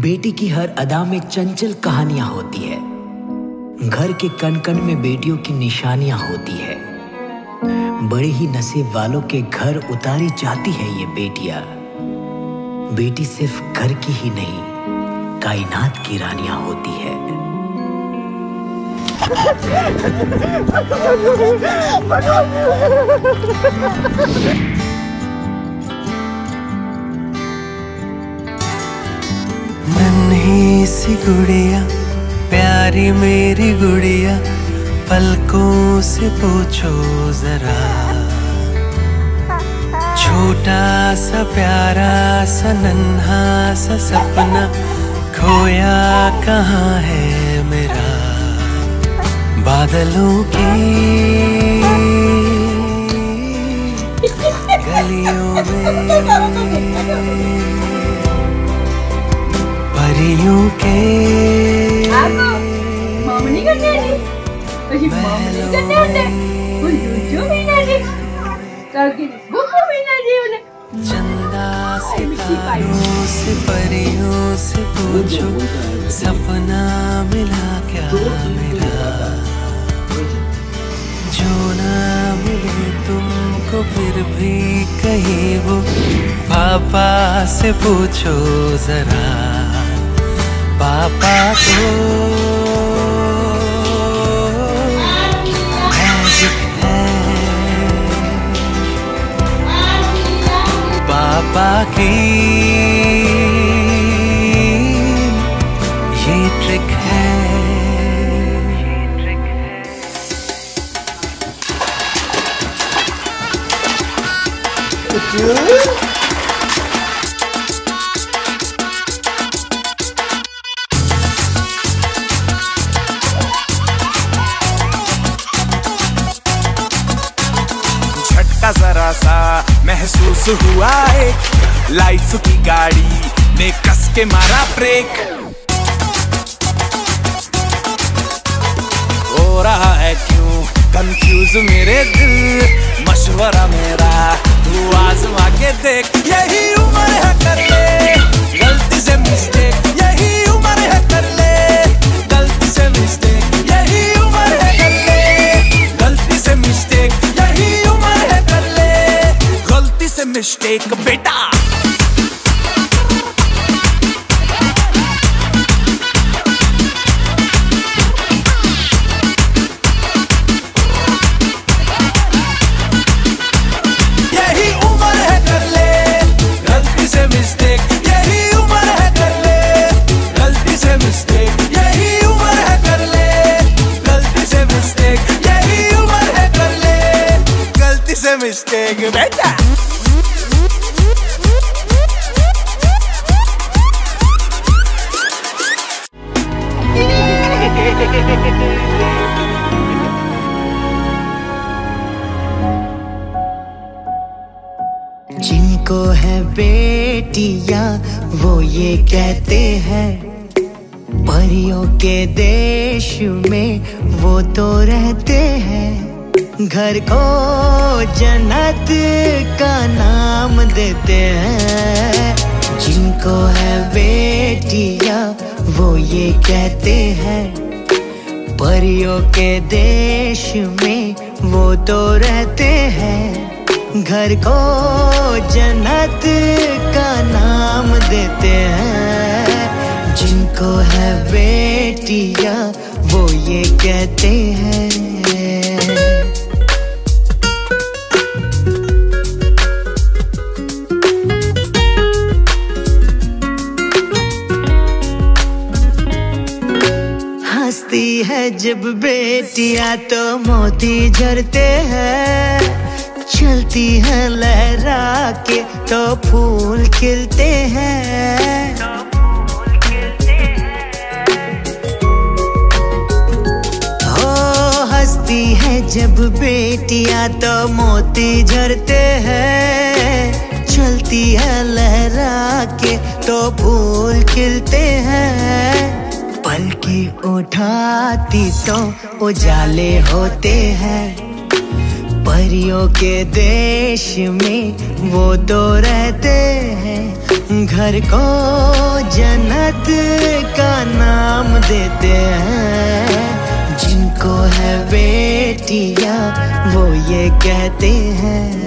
बेटी की हर अदा में चंचल कहानियाँ होती है। घर के कण कण में बेटियों की निशानियाँ होती है। बड़े ही नसीब वालों के घर उतारी जाती है ये बेटियाँ। बेटी सिर्फ़ घर की ही नहीं, कायनात की रानियाँ होती है। नन्ही सी गुड़िया प्यारी मेरी गुड़िया, पलकों से पूछो जरा। छोटा सा प्यारा सा नन्हा सा सपना, खोया कहाँ है मेरा? बादलों की सितारों से परियों से पूछो सपना मिला क्या मेरा? जो ना मिले तुमको फिर भी कहीं वो पापा से पूछो जरा। पापा को झटका जरा सा महसूस हुआ एक। लाइफ की गाड़ी ने कस के मारा ब्रेक हो रहा है क्यों? कंफ्यूज मेरे दिल। मशवरा मेरा। आजमा के देख, यही उम्र कर ले। गलती से मिस्टेक यही उम्र है कर ले। गलती से मिस्टेक यही उम्र है कर ले। गलती से मिस्टेक यही उम्र है कर ले। गलती से मिस्टेक बेटा। मिस्टेक बेटा जिनको है बेटिया, वो ये कहते हैं, परियों के देश में वो तो रहते हैं। घर को जन्नत का नाम देते हैं। जिनको है बेटिया, वो ये कहते हैं, परियों के देश में वो तो रहते हैं। घर को जन्नत का नाम देते हैं। जिनको है बेटिया, वो ये कहते हैं हंसती है जब बेटियाँ तो मोती झरते हैं। चलती है लहरा के तो फूल खिलते हैं। हो हंसती है जब बेटियाँ तो मोती झरते हैं। चलती है लहरा के तो फूल खिलते हैं। पलकी उठाती तो उजाले होते हैं। परियों के देश में वो तो रहते हैं। घर को जन्नत का नाम देते हैं। जिनको है बेटियाँ, वो ये कहते हैं।